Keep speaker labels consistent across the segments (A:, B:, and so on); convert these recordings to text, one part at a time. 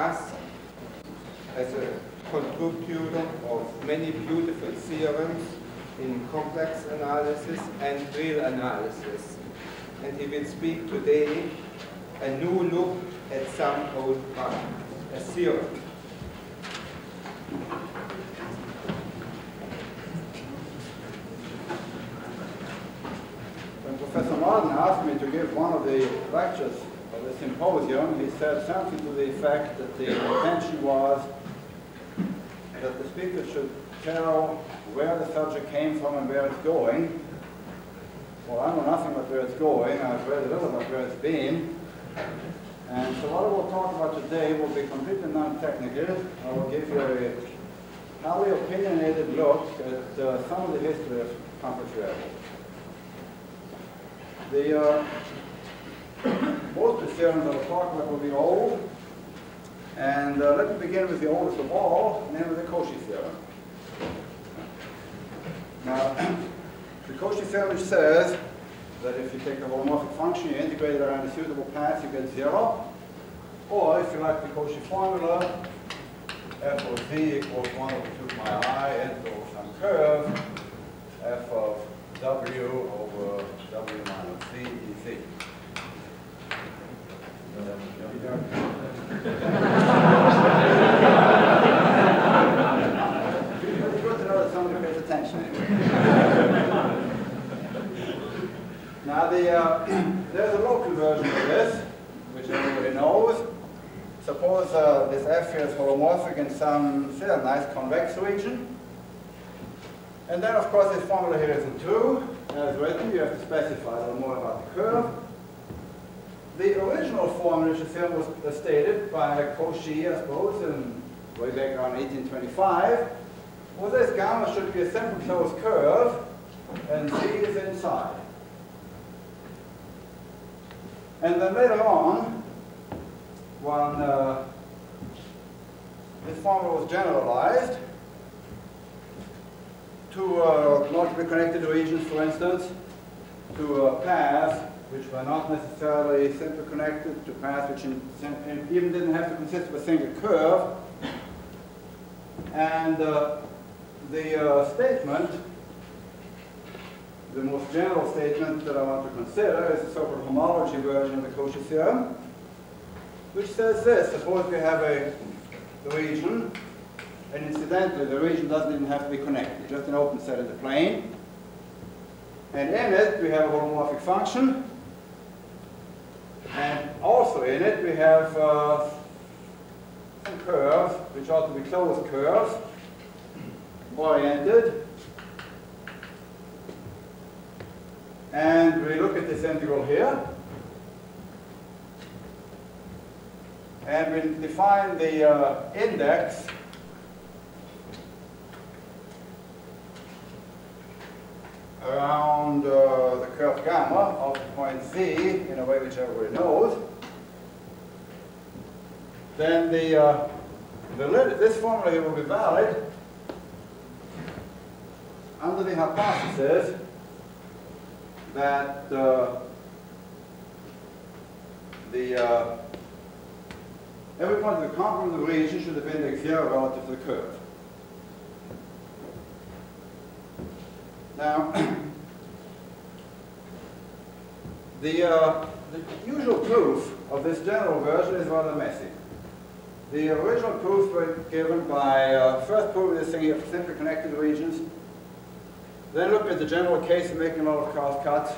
A: us as a contributor of many beautiful theorems in complex analysis and real analysis. And he will speak today a new look at some old ground, a theorem.
B: When Professor Martin asked me to give one of the lectures the symposium, he said something to the effect that the intention was that the speaker should tell where the subject came from and where it's going. Well, I know nothing about where it's going. I've read a little about where it's been. And so what I will talk about today will be completely non-technical. I will give you a highly opinionated look at uh, some of the history of complex variables. The, uh, of the theorems I will talk about will be old. And uh, let me begin with the oldest of all, namely the Cauchy theorem. Now, the Cauchy theorem says that if you take a holomorphic function, you integrate it around a suitable path, you get zero. Or if you like the Cauchy formula, f of z equals 1 over 2 pi i into some curve, f of w over w minus z dz. To know that pays attention now the, uh, there's a local version of this, which everybody knows. Suppose uh, this f here is holomorphic in some, say, a nice convex region. And then, of course, this formula here isn't true. As written, you have to specify a little more about the curve. The original formula, which was was stated by Cauchy, I suppose, in way back around 1825, was this gamma should be a simple closed curve, and z is inside. And then later on, when uh, this formula was generalized to uh, logically connected regions, for instance, to uh, paths which were not necessarily simply connected to paths which in, in, even didn't have to consist of a single curve. And uh, the uh, statement, the most general statement that I want to consider is the so-called homology version of the Cauchy theorem, which says this. Suppose we have a region, and incidentally, the region doesn't even have to be connected, just an open set in the plane. And in it, we have a holomorphic function. And also in it, we have uh, some curves, which ought to be closed curves, oriented. And we look at this integral here. And we define the uh, index around uh, the curve gamma of point z in a way which everybody knows, then the, uh, the this formula here will be valid under the hypothesis that uh, the uh, every point of the complement of the region should have index zero relative to the curve. Now, the, uh, the usual proof of this general version is rather messy. The original proofs were given by uh, first proving this thing here for simply connected regions, then looked at the general case of making a lot of cross cuts,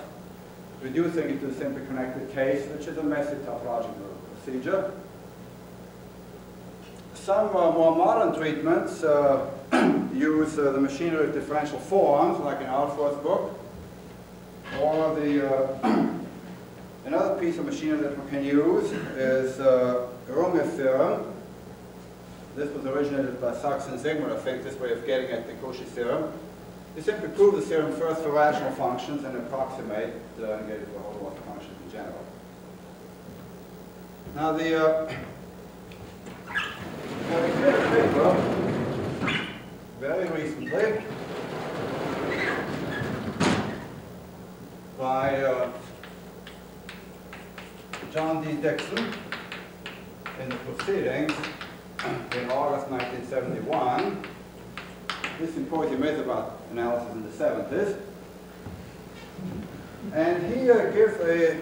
B: reducing it to a simply connected case, which is a messy topological procedure. Some uh, more modern treatments uh, use uh, the machinery of differential forms, like in Ahlfors' book, or the uh, another piece of machinery that we can use is uh, Runge theorem. This was originated by Saks and Zygmund, I think, this way of getting at the Cauchy theorem. You simply prove the theorem first for rational functions and approximate uh, and get it for holomorphic functions in general. Now the uh, very recently by uh, John D. Dixon in the proceedings in August 1971. This symposium is about analysis in the 70s. And he uh, gives a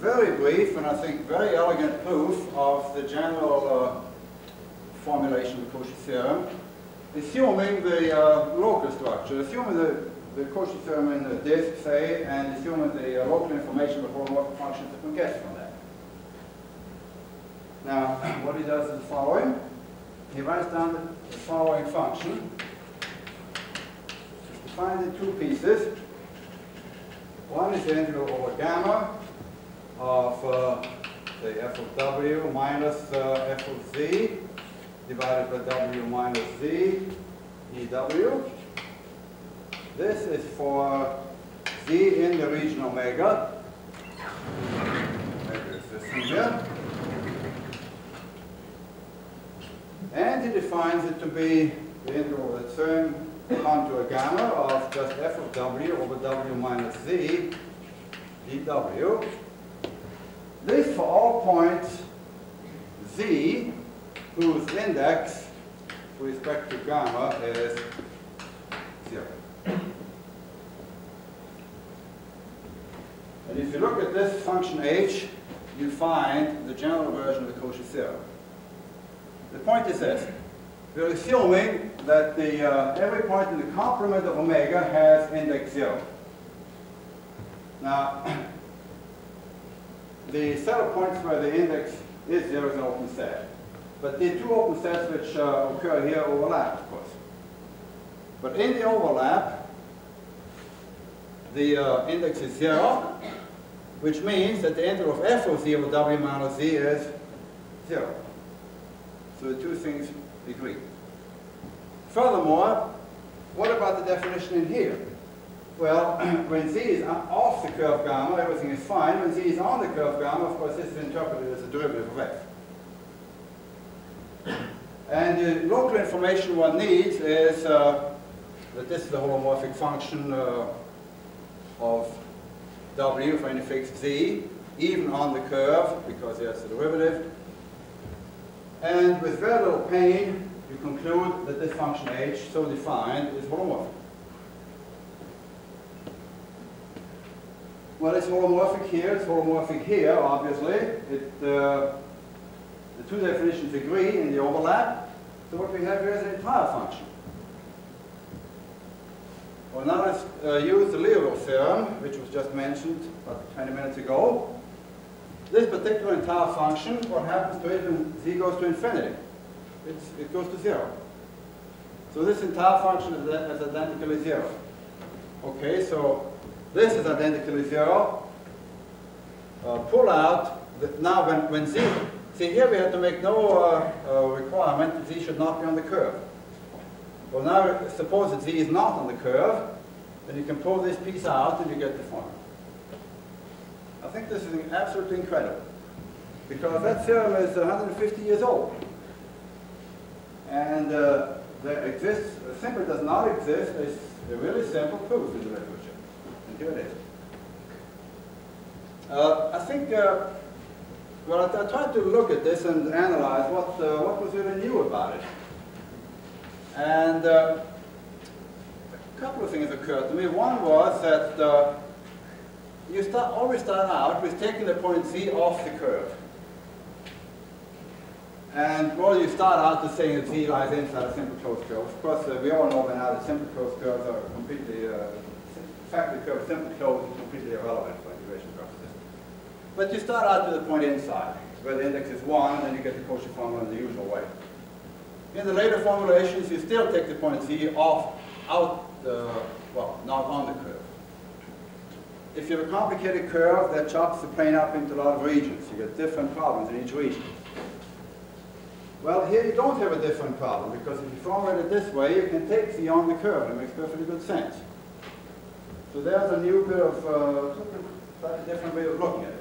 B: very brief and I think very elegant proof of the general uh, formulation of the Cauchy theorem, assuming the uh, local structure, assuming the, the Cauchy theorem in the disk, say, and assuming the uh, local information of holomorphic functions that one gets from that. Now, what he does is the following. He writes down the following function. Defines in two pieces. One is the integral over gamma of uh, the f of w minus uh, f of z divided by w minus z dw. This is for z in the region omega. Maybe it's this here. And he defines it to be the integral of the term contour gamma of just f of w over w minus z dw. This for all points z whose index with respect to gamma is zero. And if you look at this function h, you find the general version of the Cauchy theorem. The point is this. We're assuming that the, uh, every point in the complement of omega has index 0. Now, the set of points where the index is 0 is an open set. But the two open sets which uh, occur here overlap, of course. But in the overlap, the uh, index is 0, which means that the integral of f of z over w minus z is 0. So the two things agree. Furthermore, what about the definition in here? Well, when z is off the curve gamma, everything is fine. When z is on the curve gamma, of course, this is interpreted as a derivative of f. And the local information one needs is uh, that this is the holomorphic function uh, of w for any fixed z, even on the curve, because there's a derivative. And with very little pain, you conclude that this function h, so defined, is holomorphic. Well, it's holomorphic here, it's holomorphic here, obviously. It, uh, the two definitions agree in the overlap. So what we have here is an entire function. Well, now let's uh, use the Liouville theorem, which was just mentioned about 20 minutes ago. This particular entire function, what happens to it when z goes to infinity? It's, it goes to zero. So this entire function is, is identically zero. Okay, so this is identically zero. Uh, pull out, the, now when, when z, see here we had to make no uh, uh, requirement that z should not be on the curve. Well now suppose that z is not on the curve, then you can pull this piece out and you get the formula. I think this is absolutely incredible because that theorem is 150 years old. And uh, there exists, simply does not exist, a, a really simple proof in the literature. And here it is. Uh, I think, uh, well, I, I, tried to look at this and analyze what, uh, what was really new about it. And uh, a couple of things occurred to me. One was that uh, you start, always start out with taking the point z off the curve. And well, you start out to saying that z lies inside a simple closed curve. Of course, uh, we all know by now that simple closed curves are completely, uh, fact curve simple closed is completely irrelevant. But you start out with the point inside, where the index is 1, and then you get the Cauchy formula in the usual way. In the later formulations, you still take the point z off, out, the, well, not on the curve. If you have a complicated curve, that chops the plane up into a lot of regions. You get different problems in each region. Well, here you don't have a different problem, because if you formulate it this way, you can take z on the curve. It makes perfectly good sense. So there's a new bit of, uh, different way of looking at it.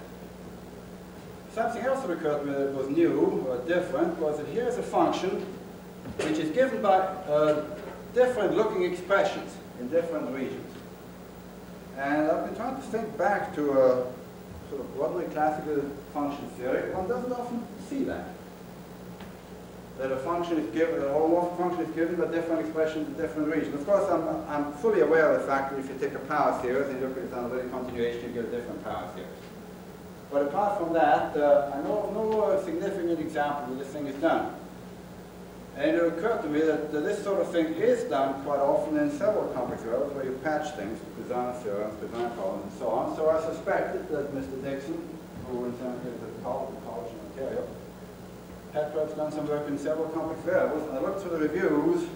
B: Something else that occurred to me that was new or different was that here's a function which is given by uh, different looking expressions in different regions. And I've been trying to think back to a sort of ordinary classical function theory. One doesn't often see that. that a function is given, a holomorphic function is given by different expressions in different regions. Of course, I'm, I'm fully aware of the fact that if you take a power series and you look at its analytic continuation, you get a different power series. But apart from that, uh, I know of no significant example where this thing is done. And it occurred to me that, this sort of thing is done quite often in several complex verbs where you patch things Cousin theorems, Cousin problems, and so on. So I suspected that Mr. Dixon, who incidentally is at the College in Ontario, had perhaps done some work in several complex variables. And I looked through the reviews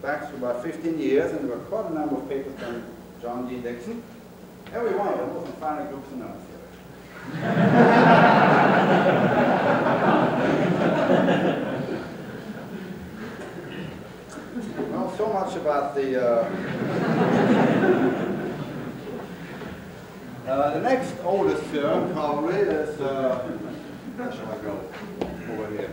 B: back to about 15 years, and there were quite a number of papers by John D. Dixon. Every one of them was in finite groups theory. Well, so much about the. Uh, uh, the next oldest theorem probably is. Uh, where shall I go? Over here.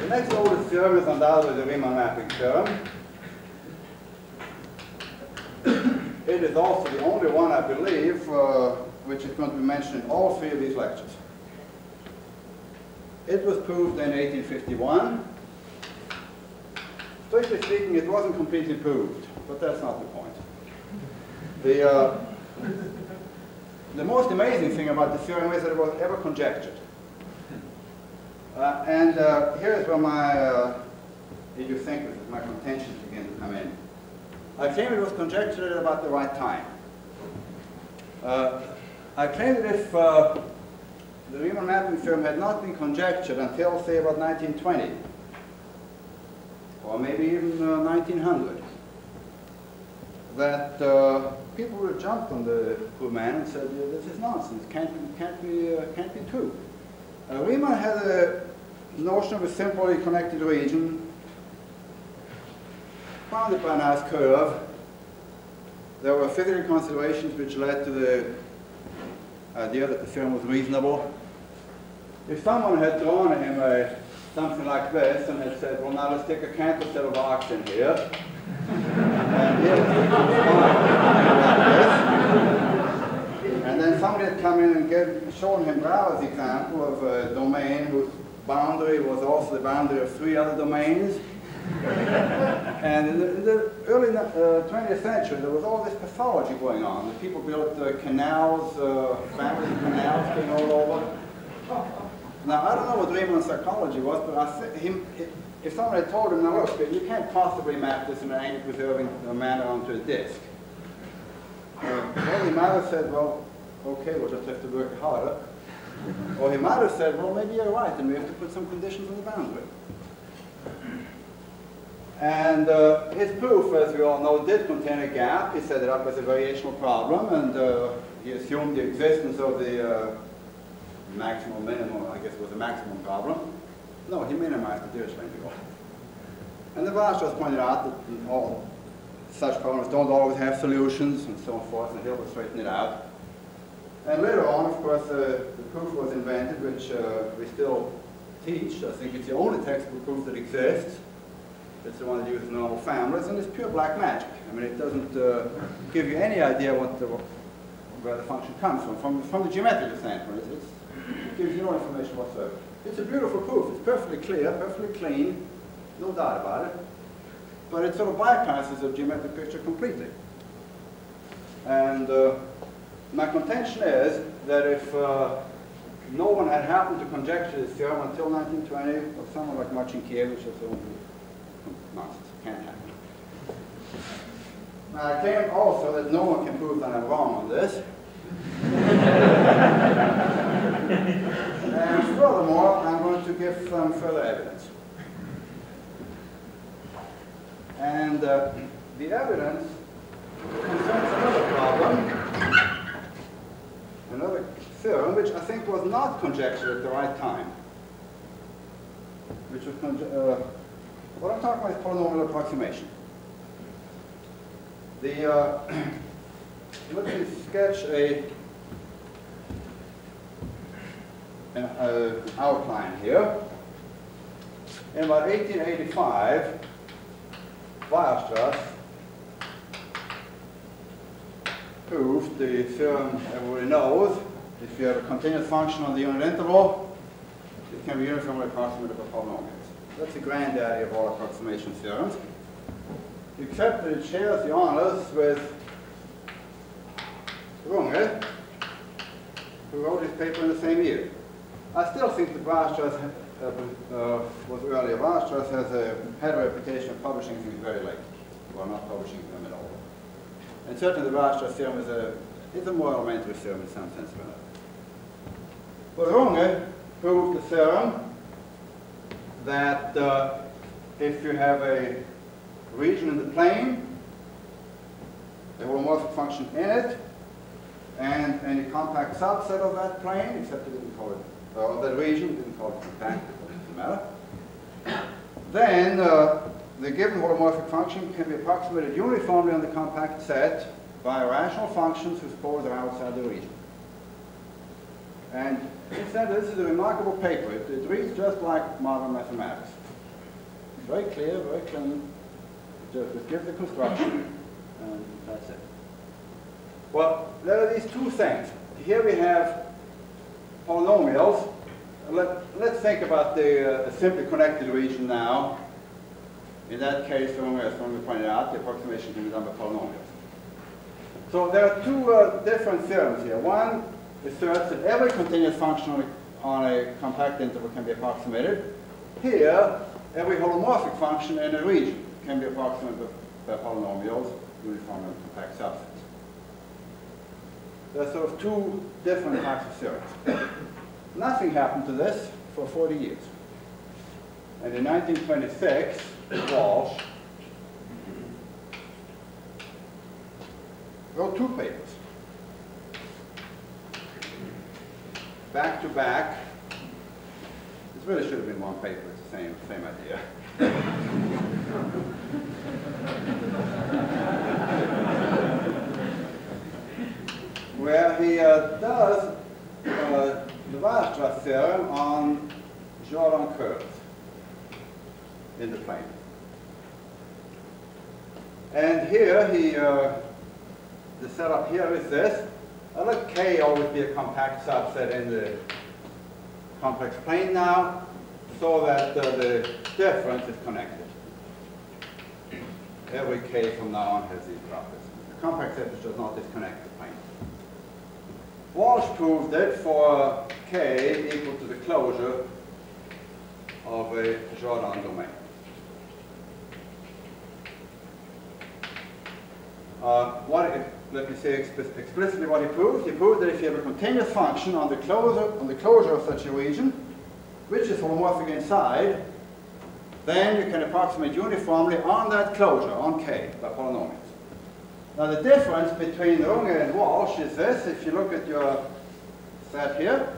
B: The next oldest theorem is undoubtedly the Riemann mapping theorem. It is also the only one, I believe, uh, which is going to be mentioned in all three of these lectures. It was proved in 1851. Strictly speaking, it wasn't completely proved, but that's not the point. The, uh, the most amazing thing about the theorem is that it was ever conjectured. Uh, and uh, here is where my uh, idiosyncrasies, my contentions begin to come in. I claim it was conjectured at about the right time. Uh, I claim that if uh, the Riemann mapping theorem had not been conjectured until, say, about 1920, or maybe even 1900, uh, that uh, people would have jumped on the poor man and said, yeah, this is nonsense, can't, can't, be, uh, can't be true. Uh, Riemann had a notion of a simply connected region bounded by a nice curve. There were physical considerations which led to the idea that the theorem was reasonable. If someone had drawn him a, something like this and had said, well, now let's take a Cantor set of arcs in here, and and then somebody had come in and give, shown him Brouwer's example of a domain whose boundary was also the boundary of three other domains. and in the, in the early uh, 20th century, there was all this pathology going on. The people built uh, canals, uh, family canals came all over. Now, I don't know what Riemann psychology was, but I him, if someone had told him, now look, you can't possibly map this in an angle preserving manner onto a disk. Uh, well, he might have said, well, okay, we'll just have to work harder. Or he might have said, well, maybe you're right, and we have to put some conditions on the boundary. And uh, his proof, as we all know, did contain a gap. He set it up as a variational problem, and uh, he assumed the existence of the uh, maximum minimum, I guess it was a maximum problem. No, he minimized the Dirichlet integral. And the Weierstrass pointed out that all such problems don't always have solutions and so forth, and Hilbert straightened it out. And later on, of course, uh, the proof was invented, which uh, we still teach. I think it's the only textbook proof that exists. It's the one that uses normal families, and it's pure black magic. I mean, it doesn't uh, give you any idea what the, where the function comes from. From, from the geometrical standpoint, it's, it gives you no information whatsoever. It's a beautiful proof. It's perfectly clear, perfectly clean, no doubt about it. But it sort of bypasses the geometric picture completely. And uh, my contention is that if uh, no one had happened to conjecture this theorem until 1920, or someone like Marcinkiewicz or so nonsense. Can't happen. Now, I claim also that no one can prove that I'm wrong on this. and furthermore, I'm going to give some further evidence. And uh, the evidence concerns another problem, another theorem, which I think was not conjectured at the right time, which was uh, what I'm talking about is polynomial approximation. The, uh, let me sketch a, an uh, outline here. In about 1885, Weierstrass proved the theorem everybody knows. If you have a continuous function on the unit interval, it can be uniformly approximated by polynomials. That's the granddaddy of all approximation theorems. Except that it shares the honors with Runge, who wrote his paper in the same year. I still think that Weierstrass uh, uh, was earlier. Weierstrass has a, had a reputation of publishing things very late, or not publishing them at all. And certainly the Weierstrass theorem is a, is a more elementary theorem in some sense or another. But Runge proved the theorem that uh, if you have a region in the plane, a holomorphic function in it, and any compact subset of that plane, except it didn't call it, or that region, didn't call it compact, it doesn't matter, then uh, the given holomorphic function can be approximated uniformly on the compact set by rational functions whose poles are outside the region. And incidentally, this is a remarkable paper. It, it reads just like modern mathematics. It's very clear, very clean. Just it gives the construction, and that's it. Well, there are these two things. Here we have polynomials. Let, let's think about the uh, simply connected region now. In that case, as we pointed out, the approximation can be done by polynomials. So there are two uh, different theorems here. One asserts that every continuous function on a, compact interval can be approximated. Here, every holomorphic function in a region can be approximated by polynomials uniform and compact subsets. There are sort of two different types of theorems. Nothing happened to this for 40 years. And in 1926, Walsh wrote two papers. Back to back. This really should have been one paper, it's the same, same idea. Where he uh, does uh, the Weierstrass theorem on Jordan curves in the plane. And here he, uh, the setup here is this. Let K always be a compact subset in the complex plane now, so that uh, the difference is connected. Every K from now on has these properties. The compact set does not disconnect the plane. Walsh proved it for K equal to the closure of a Jordan domain. Uh, what it, let me say explicitly what he proved. He proved that if you have a continuous function on the closure, on the closure of such a region, which is holomorphic inside, then you can approximate uniformly on that closure, on K, by polynomials. Now the difference between Runge and Walsh is this. If you look at your set here,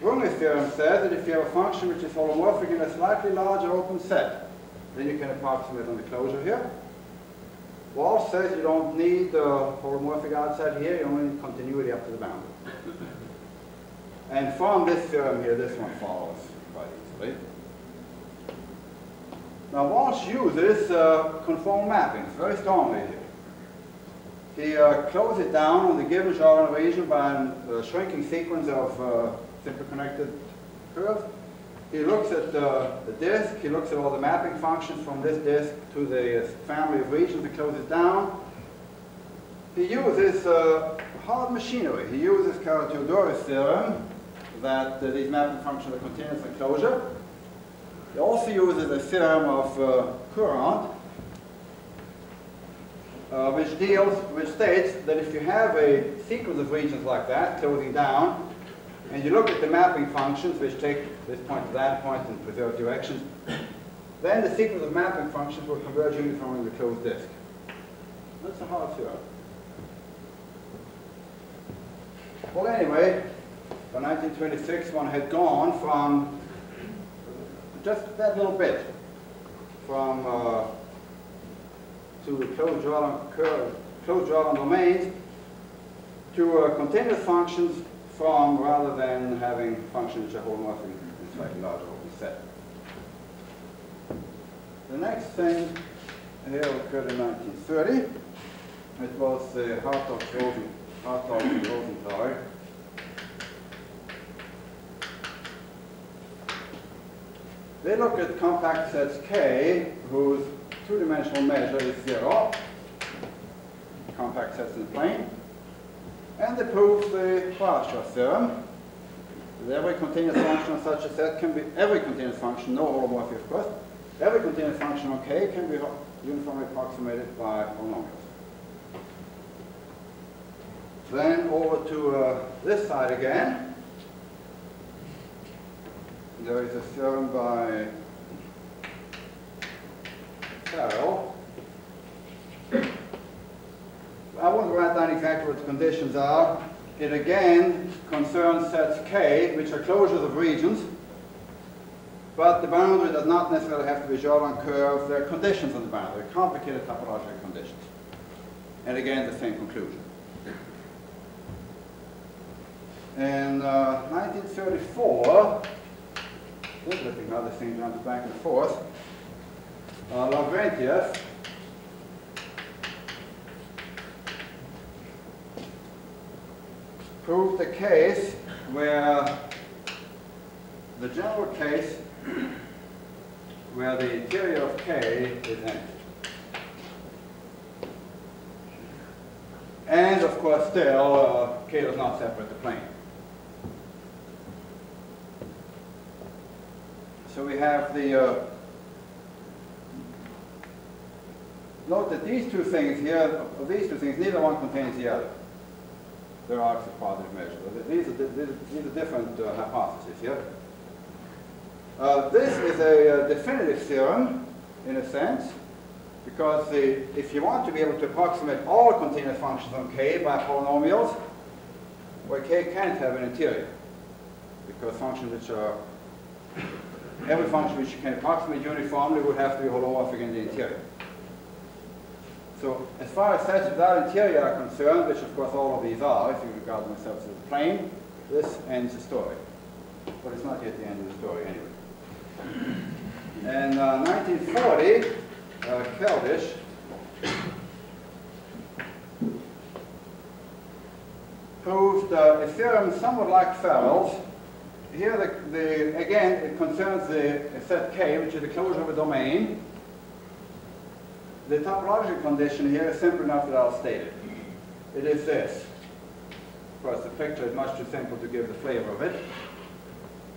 B: Runge's theorem says that if you have a function which is holomorphic in a slightly larger open set, then you can approximate on the closure here. Walsh says you don't need the holomorphic outside here, you only need continuity up to the boundary. and from this theorem here, this one follows quite easily. Now Walsh uses uh, conformal mappings very strongly here. He uh, closes it down on the given Jordan region by a uh, shrinking sequence of uh, simply connected curves. He looks at the disk, he looks at all the mapping functions from this disk to the family of regions and closes down. He uses uh, hard machinery. He uses Carathéodory's theorem that uh, these mapping functions are continuous in closure. He also uses a theorem of uh, Courant, uh, which deals, which states that if you have a sequence of regions like that, closing down, and you look at the mapping functions, which take this point to that point and preserve directions, then the sequence of mapping functions will converge uniformly the closed disk. That's a hard theorem. Well, anyway, by 1926, one had gone from just that little bit from uh, to closed Jordan, closed Jordan domains to uh, continuous functions from rather than having functions which are holomorphic in slightly larger open set. The next thing here occurred in 1930. It was the Hartog-Rosen, Hartog-Rosenthal they look at compact sets K whose two-dimensional measure is zero, compact sets in the plane, and they prove the quadrature theorem. That every continuous function such a set can be, every continuous function, no holomorphic of course, every continuous function on K can be uniformly approximated by polynomials. Then over to uh, this side again. There is a theorem by Farrell. I won't write down exactly what the conditions are. It again concerns sets K, which are closures of regions. But the boundary does not necessarily have to be on curves. There are conditions on the boundary, complicated topological conditions. And again, the same conclusion. In uh, 1934, interesting how this thing runs back and forth, uh, proved the case where the general case where the interior of K is empty. And of course still, uh, K does not separate the plane. So we have the, uh, note that these two things here, these two things, neither one contains the other. They're arcs of positive measures. These are, these are, these are different uh, hypotheses here. Uh, this is a, uh, definitive theorem, in a sense, because the, if you want to be able to approximate all continuous functions on K by polynomials, well, K can't have an interior, because functions which are, every function which you can approximate uniformly would have to be holomorphic in the interior. So as far as sets without interior are concerned, which of course all of these are, if you regard themselves as a plane, this ends the story. But it's not yet the end of the story anyway. In uh, 1940, uh, Keldysh proved uh, a theorem somewhat like Farrell's. Here, the, the, again, it concerns the set K, which is the closure of a domain. The topological condition here is simple enough that I'll state it. It is this. Of course, the picture is much too simple to give the flavor of it.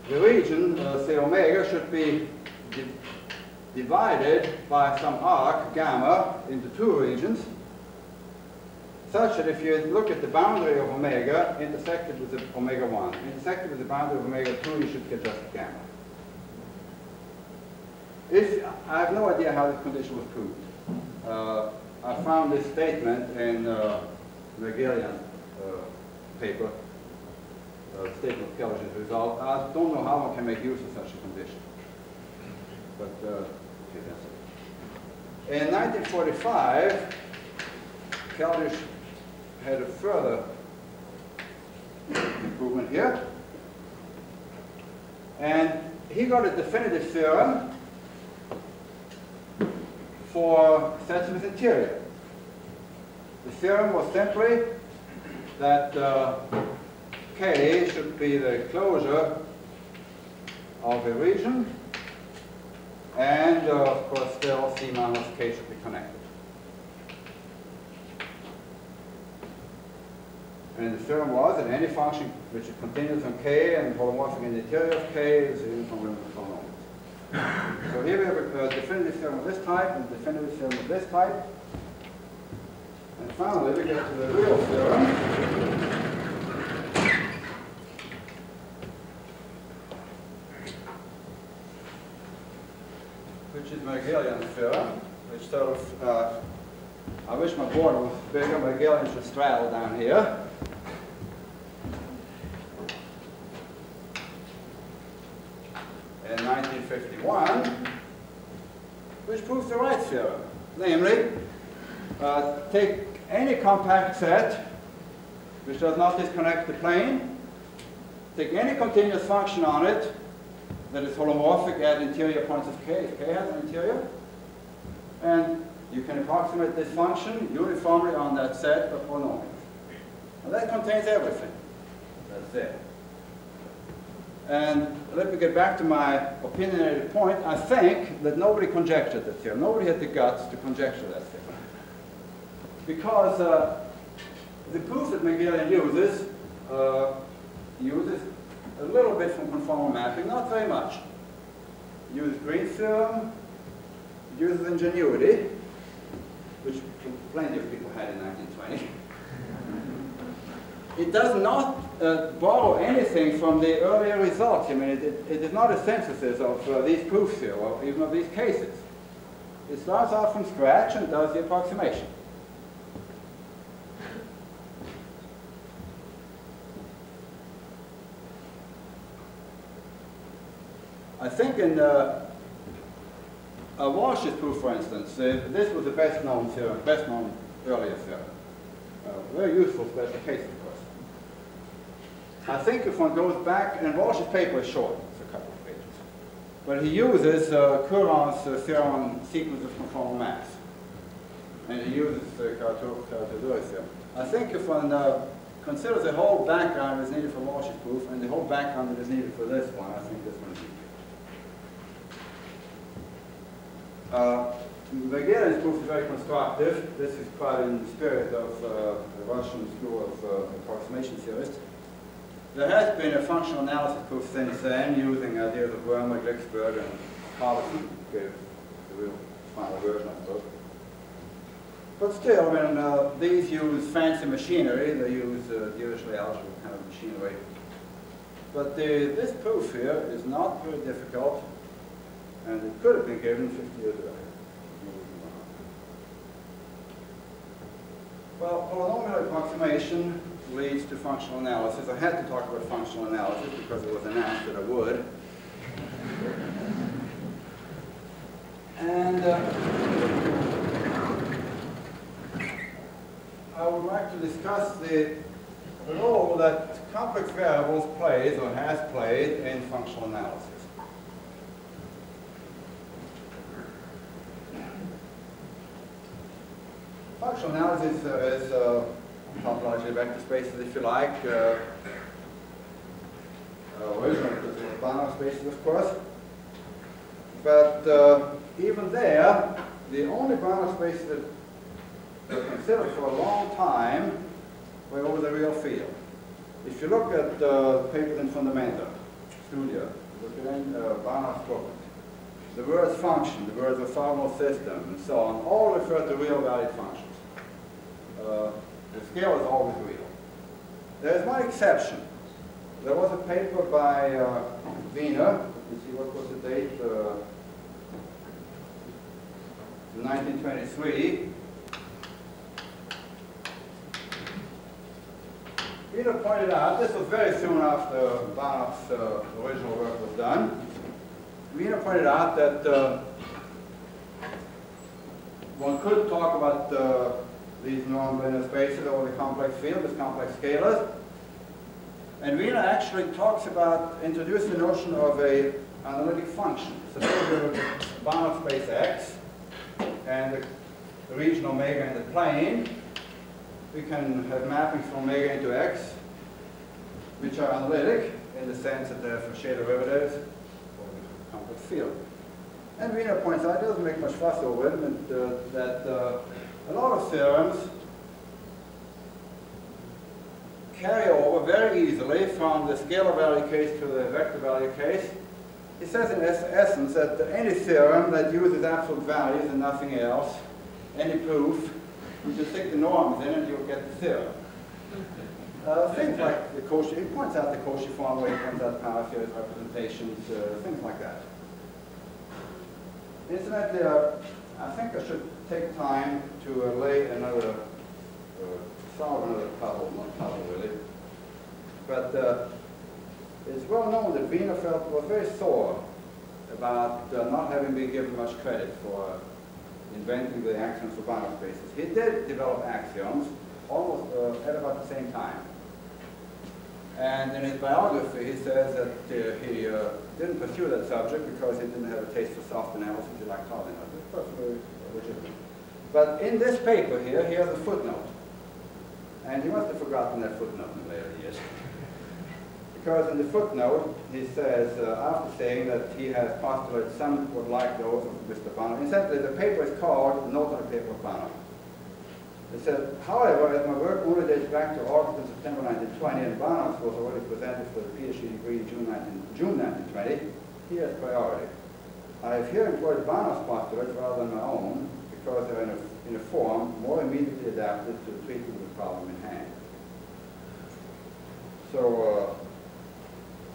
B: The region, uh, say omega, should be di divided by some arc, gamma, into two regions, such that if you look at the boundary of omega intersected with the omega 1, intersected with the boundary of omega 2, you should get just gamma. If, I have no idea how this condition was proved. Uh, I found this statement in uh, Mergelian uh, paper, uh, statement of Keldysh's result. I don't know how one can make use of such a condition. But okay, that's it. In 1945, Keldysh had a further improvement here. And he got a definitive theorem for with interior. The theorem was simply that uh, K should be the closure of a region, and uh, of course still C minus K should be connected. And the theorem was that any function which is continuous on K and holomorphic in the interior of K is a uniform limit of polynomials. So here we have a, definitive theorem of this type and a definitive theorem of this type. And finally, we get to the real theorem. which is Mergelian theorem, which sort of, uh, I wish my board was bigger, Mergelian should straddle down here. In 1951, which proves the right theorem. Namely, uh, take any compact set which does not disconnect the plane, take any continuous function on it that is holomorphic at interior points of K, if K has an interior, and you can approximate this function uniformly on that set of polynomials. And that contains everything. That's it. And let me get back to my opinionated point. I think that nobody conjectured that theorem. Nobody had the guts to conjecture that theorem. Because uh, the proof that Mergelian uses uh, uses a little bit from conformal mapping, not very much. Uses Green's theorem, uses ingenuity, which plenty of people had in 1920. It does not uh, borrow anything from the earlier results. I mean, it, it, it is not a synthesis of uh, these proofs here, or even of these cases. It starts out from scratch and does the approximation. I think in uh, uh, Walsh's proof, for instance, uh, this was the best known theorem, best known earlier theorem. Uh, very useful special case, of course. I think if one goes back, and Walsh's paper is short, it's a couple of pages, but he uses uh, Courant's uh, theorem sequence of conformal mass. And he uses the Carathéodory theorem. I think if one uh, considers the whole background that is needed for Walsh's proof and the whole background that is needed for this one, I think this one is Uh, Mergelian's proof is very constructive. This is quite in the spirit of uh, the Russian school of uh, approximation theorists. There has been a functional analysis proof since then using ideas of Wermer, Glicksberg, and Harbison gave the real final version, I suppose. But still, I mean, uh, these use fancy machinery. They use uh, Dirichlet algebra kind of machinery. But the, this proof here is not very difficult and it could have been given 50 years ago. Well, polynomial approximation leads to functional analysis. I had to talk about functional analysis because it was announced that I would. And uh, I would like to discuss the role that complex variables plays or has played in functional analysis. Functional analysis uh, is uh, topologically vector spaces, if you like. Uh, uh, originally it Banach spaces, of course. But uh, even there, the only Banach spaces that were considered for a long time were over the real field. If you look at uh, papers in Fundamenta, Studia, at uh, Banach's book, the words function, the words orthogonal system, and so on, all refer to real valued functions uh, the scale is always real. There is one exception. There was a paper by uh, Wiener, you see what was the date, uh, 1923. Wiener pointed out, this was very soon after Banach's uh, original work was done, Wiener pointed out that uh, one could talk about uh, these non-linear spaces over the complex field with complex scalars. And Wiener actually talks about introducing the notion of a analytic function. Suppose we have a Banach space X and the, region omega in the plane. We can have mappings from omega into X, which are analytic in the sense that they're Fréchet derivatives over the complex field. And Wiener points out, it doesn't make much fuss over it, uh, that uh, a lot of theorems carry over very easily from the scalar value case to the vector value case. He says in essence that any theorem that uses absolute values and nothing else, any proof, you just stick the norms in and you'll get the theorem. Uh, things like the Cauchy, he points out the Cauchy formula, he points out power series representations, uh, things like that. Incidentally, uh, I think I should take time to uh, lay another, uh, solve another puzzle, not problem really. But uh, it's well known that Wiener felt was very sore about uh, not having been given much credit for inventing the axioms for Banach spaces. He did develop axioms almost uh, at about the same time. And in his biography, he says that uh, he uh, didn't pursue that subject because he didn't have a taste for soft analysis. Liked hard analysis. Perfectly legitimate. But in this paper here, he has a footnote. And he must have forgotten that footnote in later years. because in the footnote he says, uh, after saying that he has postulated some would like those of Mr. Banach, incidentally the paper is called Note on the Paper of Banach. It said, however, as my work only dates back to August and September 1920 and Banach's was already presented for the PhD degree in June, 19, June 1920, he has priority. I have here employed Banach's postulates rather than my own because they are in a, in a form more immediately adapted to the treatment of the problem in hand. So,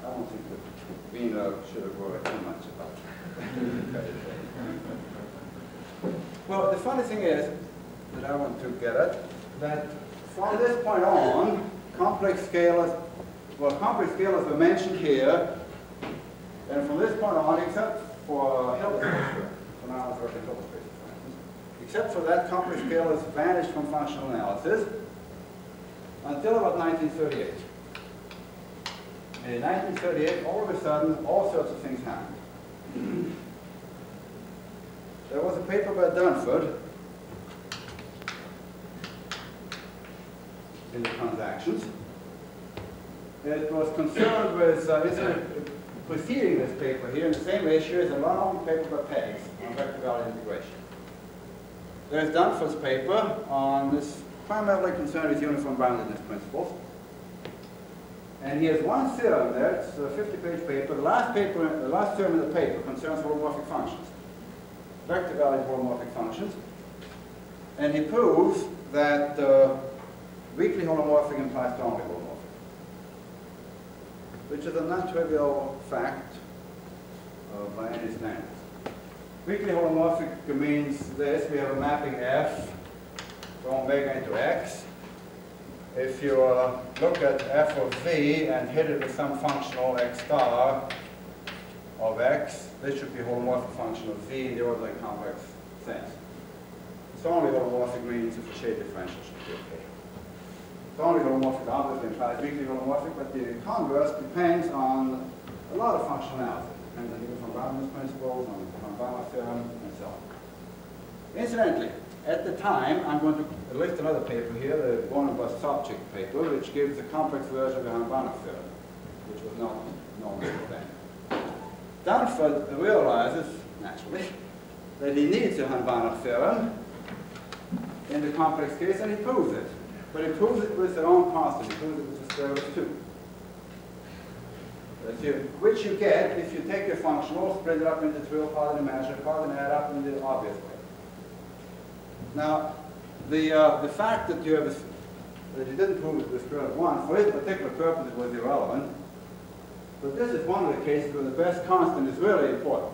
B: uh, I don't think that Wiener should have worried too much about it. well, the funny thing is, that I want to get at, that from this point on, complex scalars, well, complex scalars were mentioned here, and from this point on, except for Hilbert for now it's except for that, complex scalars vanished from functional analysis until about 1938. And in 1938, all of a sudden, all sorts of things happened. There was a paper by Dunford in the transactions. It was concerned with, uh, preceding this paper here in the same issue is a long paper by Pettis on vector value integration. There's Dunford's paper on this primarily concerned with uniform boundedness principles. And he has one theorem there, it's a 50-page paper. The last paper, the last term of the paper concerns holomorphic functions, vector-valued holomorphic functions. And he proves that uh, weakly holomorphic implies strongly holomorphic, which is a non-trivial fact uh, by any standards. Weakly holomorphic means this, we have a mapping F from omega into X. If you uh, look at f of v and hit it with some functional x star of x, this should be holomorphic function of v in the ordinary complex sense. It's only holomorphic means if the Fréchet differential should be okay. Strongly holomorphic obviously implies weakly holomorphic, but the converse depends on a lot of functionality. Depends on uniform boundedness principles, on the theorem, and so on. Incidentally, at the time, I'm going to list another paper here, the Bohnenblust-Sobczyk paper, which gives the complex version of the Hahn-Banach theorem, which was not known then. Dunford realizes, naturally, that he needs a Hahn-Banach theorem in the complex case, and he proves it. But he proves it with their own constant. He proves it with the square root of 2. You, which you get if you take your functional, split it up into trivial part and measure, part, and add up in the obvious way. Now, the, uh, the fact that you have a, that you didn't prove it with of 1, for this particular purpose it was irrelevant. But this is one of the cases where the best constant is really important.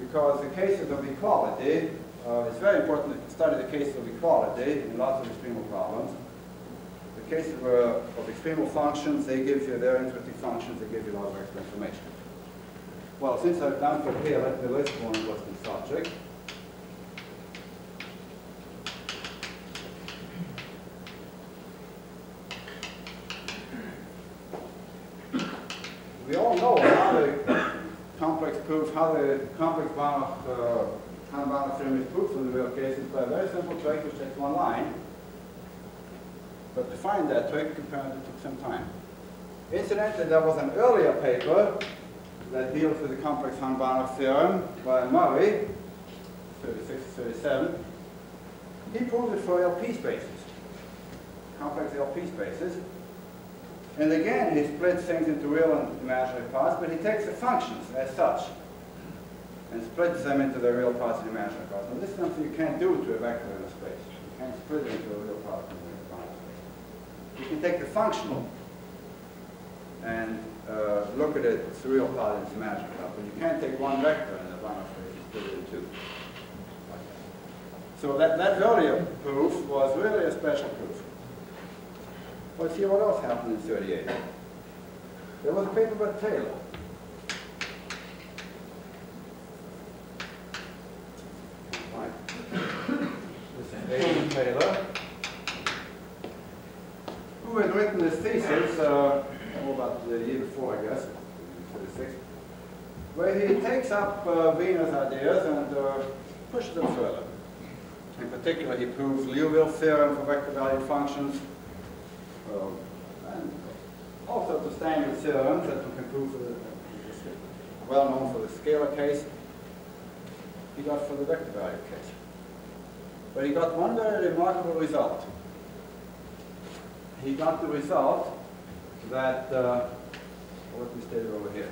B: Because the cases of equality, uh, it's very important to study the case of equality in lots of extremal problems. Case of, uh, of extremal functions, they give you their interesting functions, they give you a lot of extra information. Well, since I've done for here, let me list one the subject. We all know how the complex proof, how the complex Banach uh, Hahn-Banach theorem is proved in the real cases by a very simple trick which takes one line. But to find that trick apparently took some time. Incidentally, there was an earlier paper that deals with the complex Hahn-Banach theorem by Murray, 36, 37. He proved it for LP spaces, complex LP spaces. And again, he splits things into real and imaginary parts, but he takes the functions as such and splits them into the real parts and imaginary parts. Now, this is something you can't do to a vector in a space. You can't split it into a real part and a real part space. You can take the functional and uh, look at it, it's the real part its imaginary part, but you can't take one vector and split it in two. So that, that earlier proof was really a special proof. Let's see what else happened in 38. There was a paper by Taylor. This is Taylor, who had written this thesis, uh, about the year before, I guess, 36, where he takes up uh, Wiener's ideas and uh, pushes them further. In particular, he proves Liouville theorem for vector valued functions, um, and all sorts of standard theorems that we can prove for the, well known for the scalar case. He got for the vector value case. But he got one very remarkable result. He got the result that, uh, what we stated over here.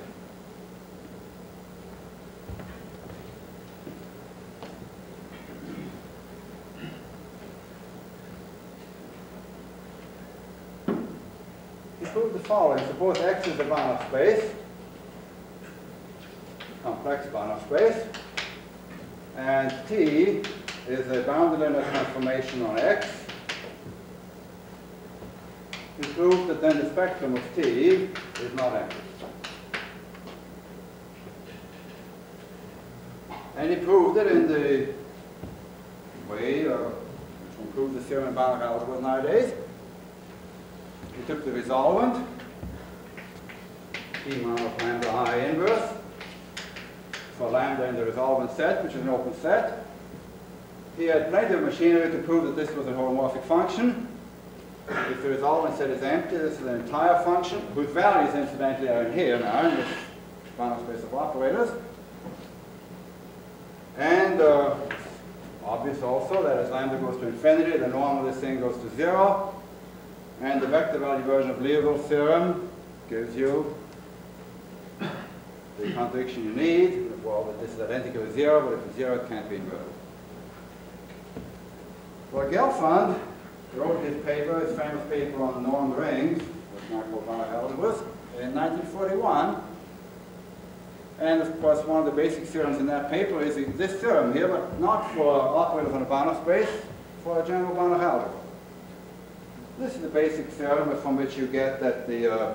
B: He proved the following. Suppose X is a Banach space, complex Banach space, and T is a bounded linear transformation on X. He proved that then the spectrum of T is not empty. And he proved it in the way uh, which one proves the theorem Banach algebra nowadays. He took the resolvent, T minus lambda I inverse, for lambda in the resolvent set, which is an open set. He had plenty of machinery to prove that this was a holomorphic function. If the resolvent set is empty, this is an entire function, whose values incidentally are in here now, in this Banach space of operators. And uh, obvious also that as lambda goes to infinity, the norm of this thing goes to zero. And the vector value version of Liouville's theorem gives you the contradiction you need. Well, this is identical to zero, but if it's zero, it can't be inverted. Well, Gelfand wrote his paper, his famous paper on norm rings, which called Banach algebras, in 1941. And of course, one of the basic theorems in that paper is this theorem here, but not for operators on a Banach space, for a general Banach algebra. This is the basic theorem from which you get that the uh,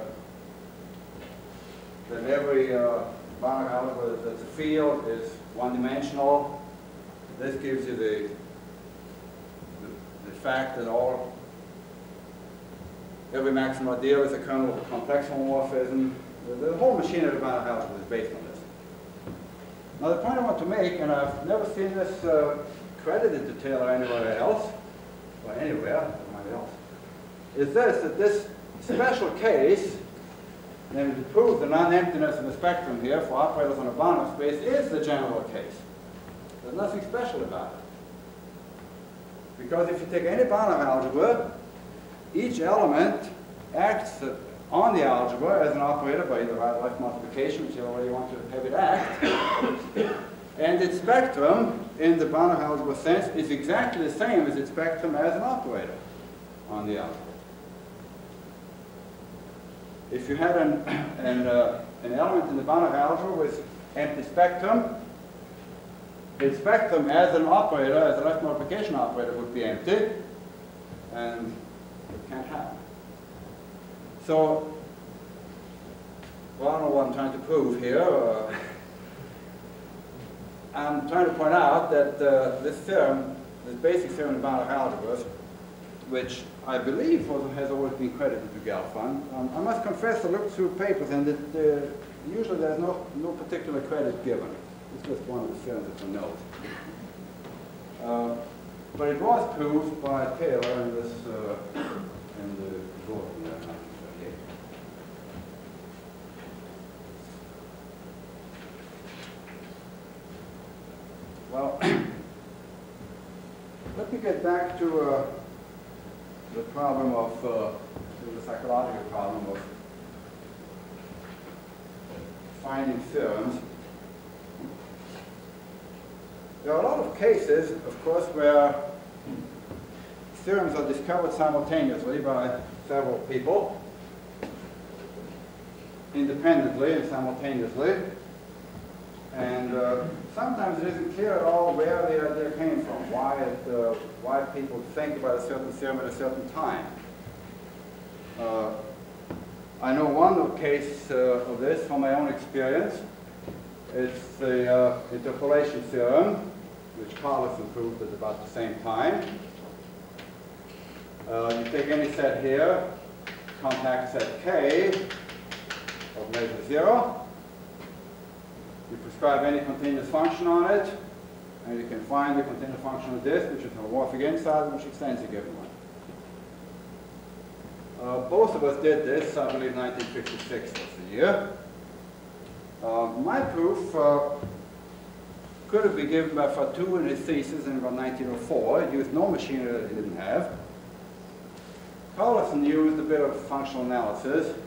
B: that every uh, Banach algebra that's a field is one-dimensional. This gives you the, the, the fact that all every maximum idea is a kernel of a complex homomorphism. The, whole machine of Banach algebra is based on this. Now the point I want to make, and I've never seen this uh, credited to Taylor anywhere else, or anywhere, anywhere else, is this, that this special case, namely to prove the non-emptiness of the spectrum here for operators on a Banach space is the general case. There's nothing special about it. Because if you take any Banach algebra, each element acts on the algebra as an operator by the right left multiplication, whichever way you want to have it act. and its spectrum, in the Banach algebra sense, is exactly the same as its spectrum as an operator on the algebra. If you had an, an, uh, an element in the Banach algebra with empty spectrum, its spectrum as an operator, as a left multiplication operator, would be empty, and it can't happen. So, well, I don't know what I'm trying to prove here. Uh, I'm trying to point out that uh, this theorem, this basic theorem in Banach algebras, which I believe was, has always been credited to Gelfand. Um, I must confess, I looked through papers and it, uh, usually there's no, no particular credit given. It's just one of the that we know. Uh, but it was proved by Taylor in this, uh, in the book in 1938. Well, let me get back to uh, the problem of, uh, the psychological problem of finding theorems. There are a lot of cases, of course, where theorems are discovered simultaneously by several people, independently and simultaneously. And uh, sometimes it isn't clear at all where the idea came from, why, it, uh, why people think about a certain theorem at a certain time. Uh, I know one case uh, of this from my own experience. It's the uh, interpolation theorem, which Carleson improved at about the same time. Uh, you take any set here, compact set K of measure zero, you prescribe any continuous function on it, and you can find the continuous function of this, which is holomorphic inside, which extends a given one. Uh, both of us did this, I believe 1956 was the year. Uh, my proof uh, could have been given by Fatou in his thesis in about 1904. It used no machinery that he didn't have. Carleson used a bit of functional analysis.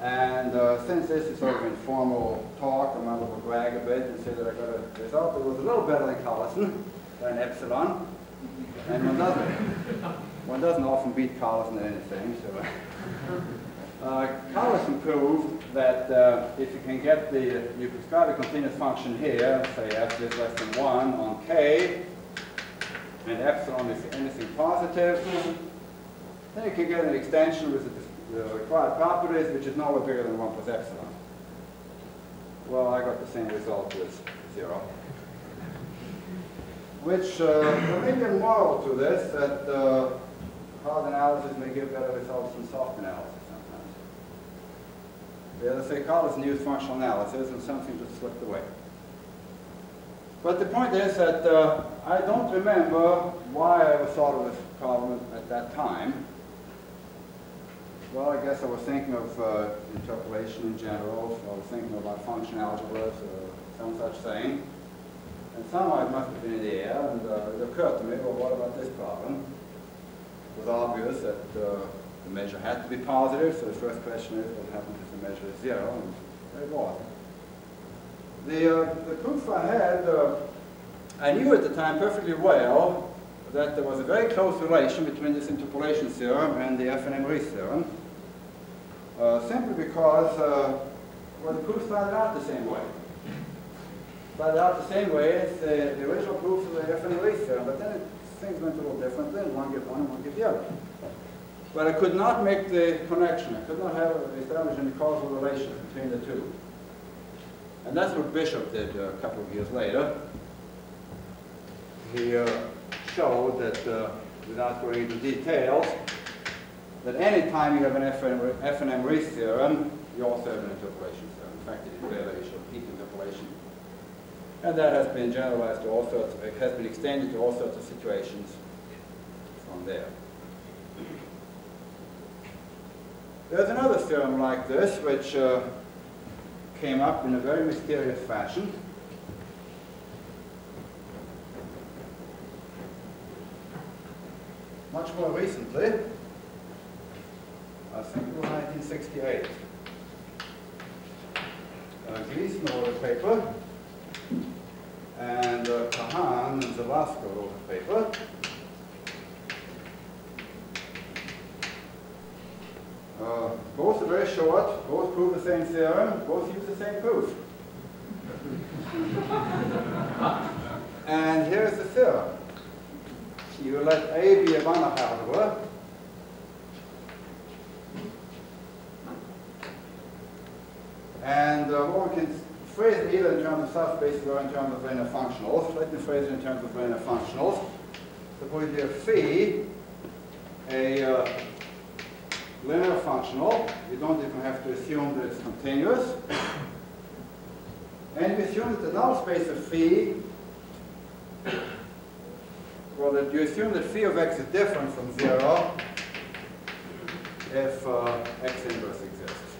B: And uh, since this is sort of informal talk, I might as well brag a bit and say that I got a result that was a little better than Carleson, than Epsilon. And one doesn't, one doesn't often beat Carleson at anything. So, uh, Carleson proved that uh, if you can get the, you prescribe a continuous function here, say f is less than 1 on k, and epsilon is anything positive, then you can get an extension with the, required properties, which is nowhere bigger than 1 plus epsilon. Well, I got the same result with 0 which uh, there may be a moral to this, that uh, hard analysis may give better results than soft analysis. The other say Carleson used functional analysis and something just slipped away. But the point is that uh, I don't remember why I ever thought of this problem at that time. Well, I guess I was thinking of uh, interpolation in general, so I was thinking about function algebras or some such thing. And somehow it must have been in the air, and uh, it occurred to me, well, what about this problem? It was obvious that uh, the measure had to be positive, so the first question is, what happened measure zero? And it was. The, uh, the proof I had, uh, I knew at the time perfectly well that there was a very close relation between this interpolation theorem and the F&M theorem, uh, simply because, uh, well, the proof started out the same way started out the same way as the, the original proof of the F&M theorem, but then it, things went a little differently, and one gives one and one gives the other. But I could not make the connection. I could not have established any causal relation between the two. And that's what Bishop did uh, a couple of years later. He uh, showed that, uh, without going into details, that any time you have an F&M theorem, you also have an interpolation theorem. In fact, he did really show peak interpolation. And that has been generalized to all sorts of, it has been extended to all sorts of situations from there. There's another theorem like this, which uh, came up in a very mysterious fashion. Much more recently, I think it was 1968. Uh, Gleason wrote a paper, and uh, Kahane and Żelazko wrote a paper. Uh, both are very short, both prove the same theorem, both use the same proof. and here's the theorem. You let A be a Banach algebra, and uh, we can phrase it either in terms of subspaces or in terms of linear functionals. Let me phrase it in terms of linear functionals. Suppose you have phi, a uh, linear functional. You don't even have to assume that it's continuous. And you assume that the null space of phi, well, that you assume that phi of x is different from zero if uh, x inverse exists.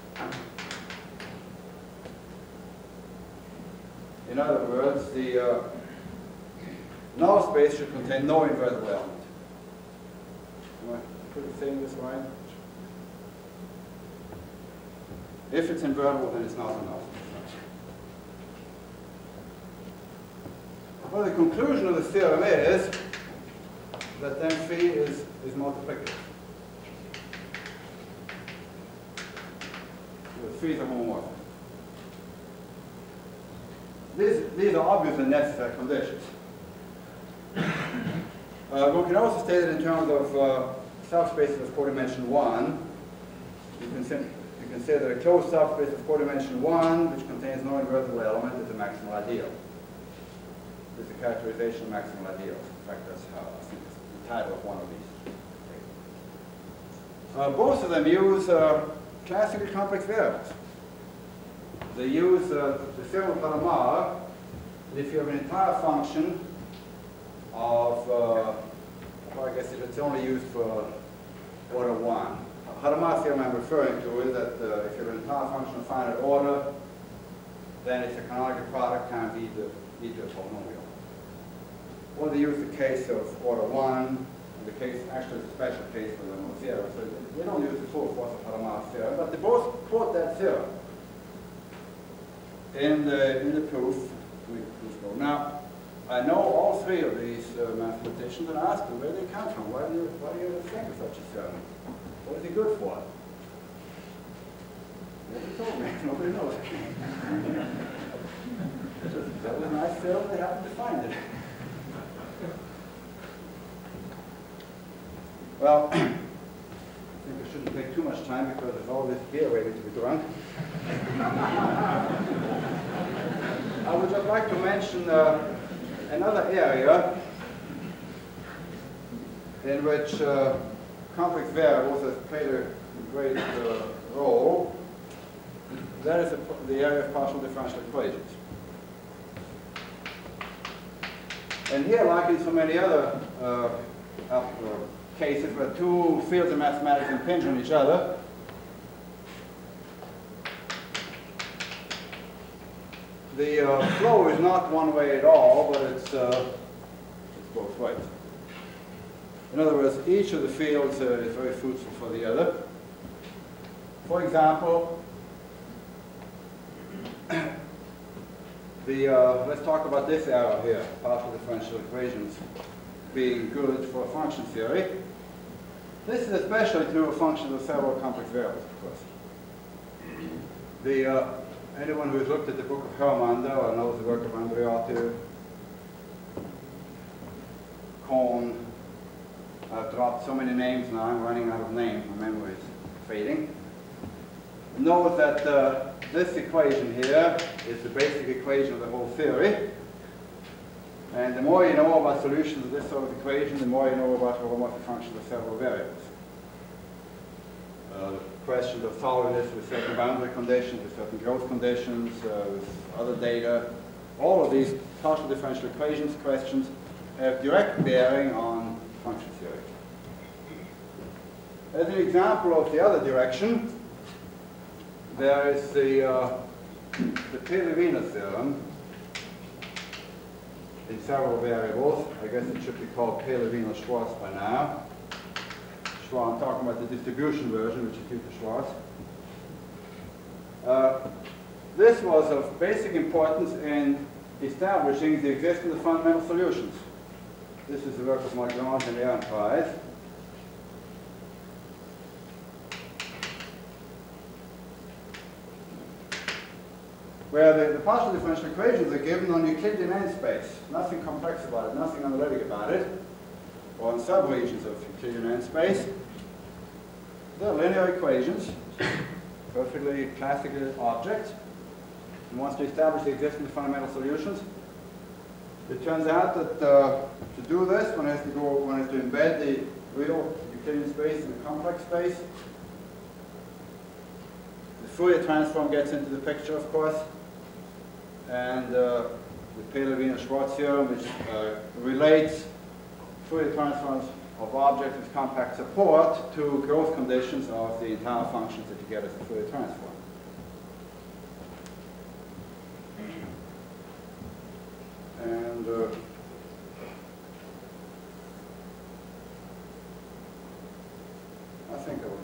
B: In other words, the uh, null space should contain no invertible element. Am I thing this right? If it's invertible, then it's not null. Well, the conclusion of the theorem is that then phi is, is multiplicative. The phi is a homomorphic. These, these are obviously necessary conditions. Uh, we can also state it in terms of uh, subspaces of codimension 1. You can, that a closed subspace of codimension 1, which contains no invertible element, is a maximal ideal. This is a characterization of maximal ideals. In fact, that's how I think it's the title of one of these. Uh, both of them use uh, classically complex variables they use uh, the theorem of Hadamard if you have an entire function of, uh, well, I guess if it's only used for order 1. Hadamard theorem I'm referring to is that uh, if you're in power function of finite order, then it's a canonical product times e e to a polynomial. Or they use the case of order 1, and the case, actually it's a special case for the theorem, so they don't use the full force of Hadamard's theorem, but they both quote that theorem in the, in the proof. Now, I know all three of these uh, mathematicians and ask them where they come from. Why do you, why do you think of such a theorem? What is it good for? Nobody told me. Nobody knows. that was nice theorem. They happened to find it. Well, I think I shouldn't take too much time because there's all this beer waiting to be drunk. I would just like to mention uh, another area in which uh, complex variables have played a great uh, role. That is the area of partial differential equations. And here, like in so many other uh, uh cases where two fields of mathematics impinge on each other, the uh, flow is not one way at all, but it's, uh, it's both ways. In other words, each of the fields uh, is very fruitful for the other. For example, the, uh, let's talk about this arrow here, partial differential equations being good for function theory. This is especially true of functions of several complex variables, of course. The, uh, anyone who has looked at the book of Hörmander or knows the work of Andreotti, Kohn, I've dropped so many names now, I'm running out of names, my memory is fading. Note that uh, this equation here is the basic equation of the whole theory. And the more you know about solutions of this sort of equation, the more you know about holomorphic functions of several variables. Uh, questions of solidness with certain boundary conditions, with certain growth conditions, uh, with other data. All of these partial differential equations questions have direct bearing on function theory. As an example of the other direction, there is the, uh, the theorem in several variables. I guess it should be called Paley-Wiener-Schwartz by now. Schwartz, I'm talking about the distribution version, which is due to Schwartz. Uh, this was of basic importance in establishing the existence of fundamental solutions. This is the work of Malgrange and Ehrenpreis. Where the, the, partial differential equations are given on Euclidean n space. Nothing complex about it, nothing analytic about it, or on subregions of Euclidean n space. They're linear equations, perfectly classical objects. And once you establish the existence of fundamental solutions, it turns out that uh, to do this, one has to go, one has to embed the real Euclidean space in the complex space. The Fourier transform gets into the picture, of course and uh, the Paley-Wiener-Schwartz theorem, which uh, relates Fourier transforms of objects with compact support to growth conditions of the entire functions that you get as a Fourier transform. And uh, I think I will